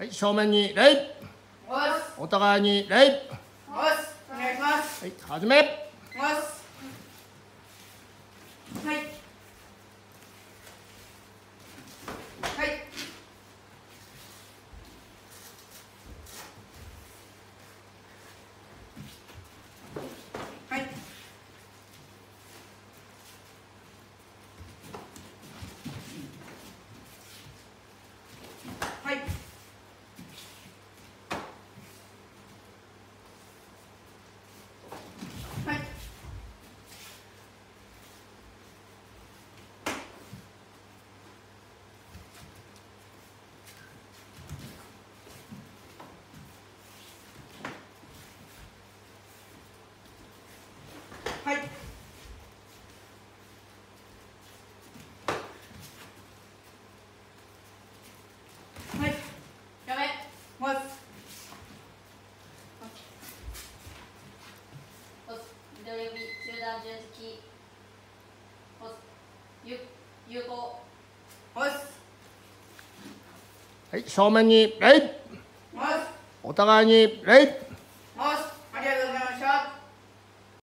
はい正面に礼お互いに礼お願いします。はい始めおっすはいはいはいはいはいはいはいやめまずポス緑指集団重式ポス有有効はい。正面に礼お互いに礼